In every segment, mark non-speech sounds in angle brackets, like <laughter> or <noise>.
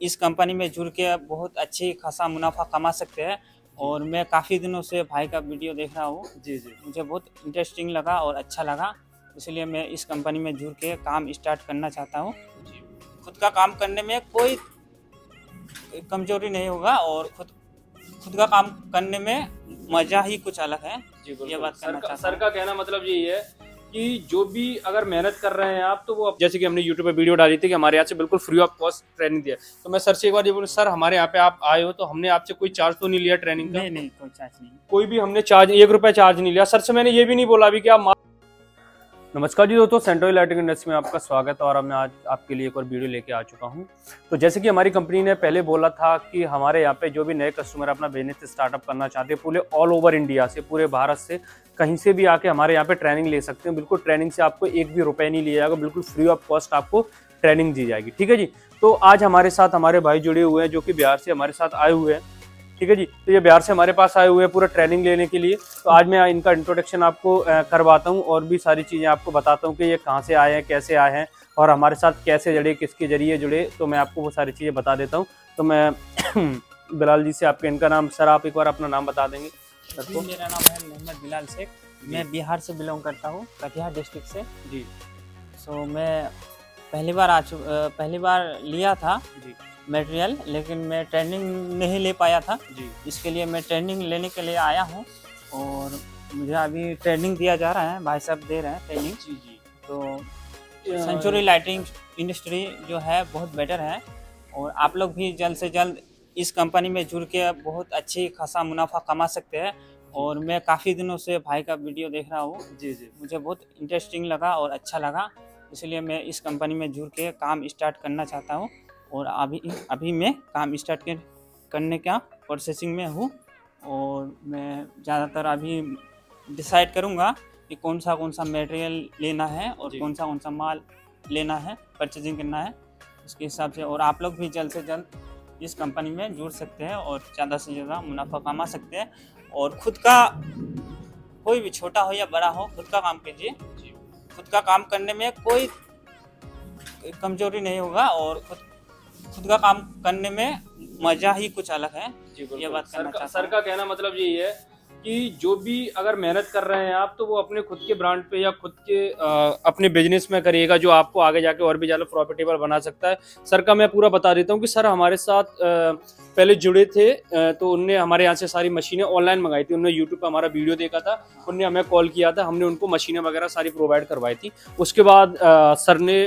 इस कंपनी में जुड़ के बहुत अच्छी खासा मुनाफा कमा सकते हैं। और मैं काफ़ी दिनों से भाई का वीडियो देख रहा हूँ। जी जी। मुझे बहुत इंटरेस्टिंग लगा और अच्छा लगा। इसलिए मैं इस कंपनी में जुड़ के काम स्टार्ट करना चाहता हूँ। खुद का काम करने में कोई कमज़ोरी नहीं होगा और खुद खुद का काम करने में मज़ा ही कुछ अलग है। जी ये बात सर करना का, चाहता सर का कहना मतलब यही है कि जो भी अगर मेहनत कर रहे हैं आप तो वो जैसे कि हमने यूट्यूब पे वीडियो डाली थी कि हमारे यहाँ से बिल्कुल फ्री ऑफ़ कॉस्ट ट्रेनिंग दिया। तो मैं सर से एक बार ये बोलूँ सर हमारे यहाँ पे आप आए हो तो हमने आपसे कोई चार्ज तो नहीं लिया ट्रेनिंग का? नहीं नहीं कोई चार्ज नहीं। कोई भी हमने चार्ज एक रुपया चार्ज नहीं लिया। सर से मैंने ये भी नहीं बोला अभी कि आप मा- नमस्कार जी दोस्तों सेंट्रल लाइटिंग इंडस्ट्री में आपका स्वागत है और मैं आज आपके लिए एक और वीडियो लेके आ चुका हूँ। तो जैसे कि हमारी कंपनी ने पहले बोला था कि हमारे यहाँ पे जो भी नए कस्टमर अपना बिज़नेस स्टार्टअप करना चाहते हैं, पूरे ऑल ओवर इंडिया से, पूरे भारत से, कहीं से भी आके हमारे यहाँ पे ट्रेनिंग ले सकते हैं। बिल्कुल ट्रेनिंग से आपको एक भी रुपये नहीं लिया जाएगा, बिल्कुल फ्री ऑफ़ कॉस्ट आपको ट्रेनिंग दी जाएगी। ठीक है जी? तो आज हमारे साथ हमारे भाई जुड़े हुए हैं, जो कि बिहार से हमारे साथ आए हुए हैं। ठीक है जी? तो ये बिहार से हमारे पास आए हुए हैं पूरा ट्रेनिंग लेने के लिए। तो आज मैं इनका इंट्रोडक्शन आपको करवाता हूँ और भी सारी चीज़ें आपको बताता हूँ कि ये कहाँ से आए हैं कैसे आए हैं और हमारे साथ कैसे जुड़े किसके ज़रिए जुड़े। तो मैं आपको वो सारी चीज़ें बता देता हूँ। तो मैं <clears throat> बिलाल जी से आपके इनका नाम सर आप एक बार अपना नाम बता देंगे। सर को। मेरा नाम है मोहम्मद बिलाल शेख। मैं बिहार से बिलोंग करता हूँ कटिहार डिस्ट्रिक्ट से। जी। सो मैं पहली बार आ चु पहली बार लिया था। जी। मटेरियल लेकिन मैं ट्रेनिंग नहीं ले पाया था। जी। इसके लिए मैं ट्रेनिंग लेने के लिए आया हूँ और मुझे अभी ट्रेनिंग दिया जा रहा है भाई साहब दे रहे हैं ट्रेनिंग जी जी। तो सेंचुरी लाइटिंग इंडस्ट्री जो है बहुत बेटर है और आप लोग भी जल्द से जल्द इस कंपनी में जुड़ के बहुत अच्छी खासा मुनाफा कमा सकते हैं और मैं काफ़ी दिनों से भाई का वीडियो देख रहा हूँ। जी जी। मुझे बहुत इंटरेस्टिंग लगा और अच्छा लगा इसलिए मैं इस कंपनी में जुड़ के काम स्टार्ट करना चाहता हूँ। और अभी अभी मैं काम स्टार्ट कर, करने का प्रोसेसिंग में हूँ और मैं ज़्यादातर अभी डिसाइड करूँगा कि कौन सा कौन सा मटेरियल लेना है और कौन सा कौन सा माल लेना है परचेजिंग करना है। उसके हिसाब से और आप लोग भी जल्द से जल्द इस कंपनी में जुड़ सकते हैं और ज़्यादा से ज़्यादा मुनाफा कमा सकते हैं और खुद का कोई भी छोटा हो या बड़ा हो खुद का काम कीजिए। खुद का काम करने में कोई कमज़ोरी नहीं होगा और खुद खुद का काम करने में मज़ा ही कुछ अलग है। ये बात सर का, सर का कहना मतलब यही है कि जो भी अगर मेहनत कर रहे हैं आप तो वो अपने खुद के ब्रांड पे या खुद के अ, अपने बिज़नेस में करिएगा जो आपको आगे जाके और भी ज़्यादा प्रॉफिटेबल बना सकता है। सर का मैं पूरा बता देता हूँ कि सर हमारे साथ अ, पहले जुड़े थे अ, तो उनने हमारे यहाँ से सारी मशीनें ऑनलाइन मंगाई थी। उन्होंने यूट्यूब पर हमारा वीडियो देखा था उनने हमें कॉल किया था हमने उनको मशीनें वगैरह सारी प्रोवाइड करवाई थी। उसके बाद सर ने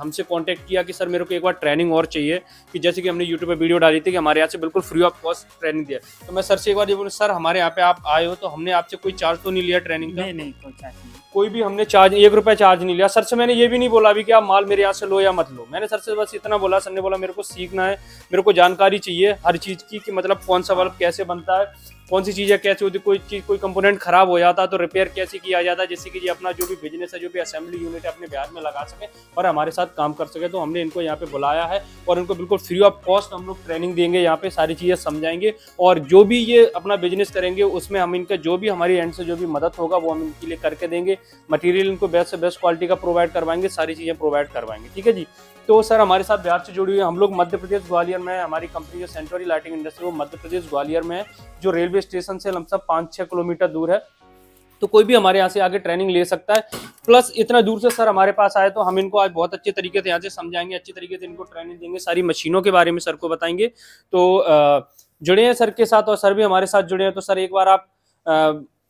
हमसे कांटेक्ट किया कि सर मेरे को एक बार ट्रेनिंग और चाहिए कि जैसे कि हमने यूट्यूब पर वीडियो डाली थी कि हमारे यहाँ से बिल्कुल फ्री ऑफ़ कॉस्ट ट्रेनिंग दिया। तो मैं सर से एक बार ये बोलूँ सर हमारे यहाँ पे आप आए हो तो हमने आपसे कोई चार्ज तो नहीं लिया ट्रेनिंग का? नहीं नहीं कोई चार्ज नहीं। कोई भी हमने चार्ज एक रुपया चार्ज नहीं लिया। सर से मैंने ये भी नहीं बोला अभी कि आप माल मेरे यहाँ से लो या मत लो। मैंने सर से बस इतना बोला सर ने बोला मेरे को सीखना है मेरे को जानकारी चाहिए हर चीज़ की कि मतलब कौन सा बल्ब कैसे बनता है। कौन सी चीज़ें कैसे होती, कोई चीज़, कोई कंपोनेंट खराब हो जाता तो रिपेयर कैसे किया जाता है जिससे कि ये अपना जो भी बिज़नेस है, जो भी असेंबली यूनिट है, अपने बिहार में लगा सके और हमारे साथ काम कर सके। तो हमने इनको यहाँ पे बुलाया है और इनको बिल्कुल फ्री ऑफ़ कॉस्ट हम लोग ट्रेनिंग देंगे, यहाँ पे सारी चीज़ें समझाएँगे और जो भी ये अपना बिज़नेस करेंगे, उसमें हम इनका जो भी हमारी एंड से जो भी मदद होगा, वो हम इनके लिए करके देंगे। मटेरियल इनको बेस्ट से बेस्ट क्वालिटी का प्रोवाइड करवाएँगे, सारी चीज़ें प्रोवाइड करवाएँगे, ठीक है जी? तो सर, हमारे साथ बिहार से जुड़ी हुई हम लोग मध्य प्रदेश ग्वालियर में। हमारी कंपनी जो सेंट्ररी लाइटिंग इंडस्ट्री वो मध्य प्रदेश ग्वालियर में है, जो रेलवे स्टेशन से लमसम पाँच छः किलोमीटर दूर है। तो कोई भी हमारे यहाँ से आगे ट्रेनिंग ले सकता है। प्लस इतना दूर से सर हमारे पास आए तो हम इनको आज बहुत अच्छे तरीके से यहाँ से समझाएँगे, अच्छे तरीके से इनको ट्रेनिंग देंगे, सारी मशीनों के बारे में सर को बताएँगे। तो जुड़े हैं सर के साथ और सर भी हमारे साथ जुड़े हैं। तो सर एक बार आप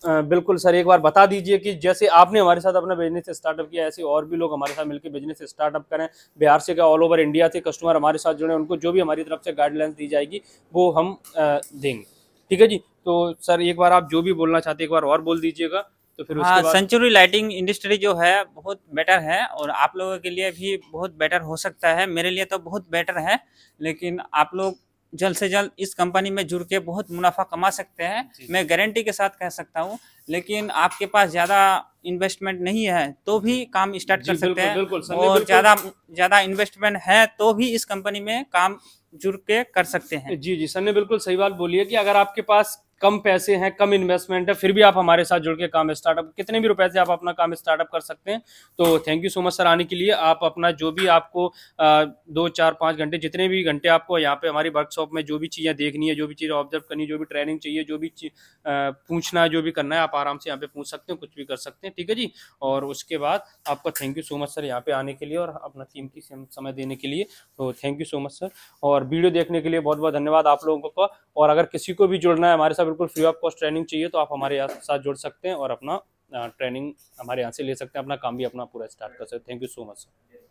बिल्कुल सर एक बार बता दीजिए कि जैसे आपने हमारे साथ अपना बिज़नेस स्टार्टअप किया, ऐसे और भी लोग हमारे साथ मिलकर बिज़नेस स्टार्टअप करें। बिहार से क्या ऑल ओवर इंडिया से कस्टमर हमारे साथ जुड़े उनको जो भी हमारी तरफ़ से गाइडलाइंस दी जाएगी, वो हम देंगे। ठीक है जी? तो सर एक बार आप जो भी बोलना चाहते हैं एक बार और बोल दीजिएगा तो फिर हाँ बाद सेंचुरी लाइटिंग इंडस्ट्री जो है बहुत बेटर है और आप लोगों के लिए भी बहुत बेटर हो सकता है। मेरे लिए तो बहुत बेटर है लेकिन आप लोग जल्द से जल्द इस कंपनी में जुड़ के बहुत मुनाफा कमा सकते हैं। मैं गारंटी के साथ कह सकता हूँ लेकिन आपके पास ज़्यादा इन्वेस्टमेंट नहीं है तो भी काम स्टार्ट कर सकते हैं। और ज़्यादा ज़्यादा इन्वेस्टमेंट है तो भी इस कंपनी में काम जुड़ के कर सकते हैं। जी जी सर ने बिल्कुल सही बात बोली है कि अगर आपके पास कम पैसे हैं कम इन्वेस्टमेंट है फिर भी आप हमारे साथ जुड़ के काम स्टार्टअप कितने भी रुपए से आप अपना काम स्टार्टअप कर सकते हैं। तो thank you so much sir आने के लिए। आप अपना जो भी आपको आ, दो चार पाँच घंटे जितने भी घंटे आपको यहाँ पे हमारी वर्कशॉप में जो भी चीज़ें देखनी है जो भी चीज़ें ऑब्ज़र्व करनी है जो भी ट्रेनिंग चाहिए जो भी पूछना है जो भी करना है आप आराम से यहाँ पे पूछ सकते हैं कुछ भी कर सकते हैं ठीक है जी? और उसके बाद आपका thank you so much sir यहाँ पे आने के लिए और अपना कीमती समय देने के लिए। तो thank you so much sir और वीडियो देखने के लिए बहुत बहुत धन्यवाद आप लोगों को। और अगर किसी को भी जुड़ना है, हमारे साथ बिल्कुल फ्री ऑफ़ कॉस्ट ट्रेनिंग चाहिए तो आप हमारे साथ जुड़ सकते हैं और अपना ट्रेनिंग हमारे यहाँ से ले सकते हैं, अपना काम भी अपना पूरा स्टार्ट कर सकते हैं। Thank you so much sir